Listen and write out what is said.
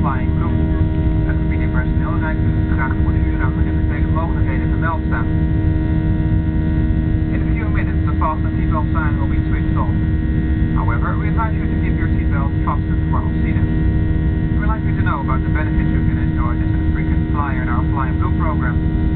flying crew. Het gebied in personeel reikt u graag voor de uren waarin de tegen mogelijkheden vermeld staan. In a few minutes, the fasten seatbelt sign will be switched off. However, we advise you to keep your seatbelt fastened while seated. We would like you to know about the benefits you can enjoy as a frequent flyer in our Flying Blue program.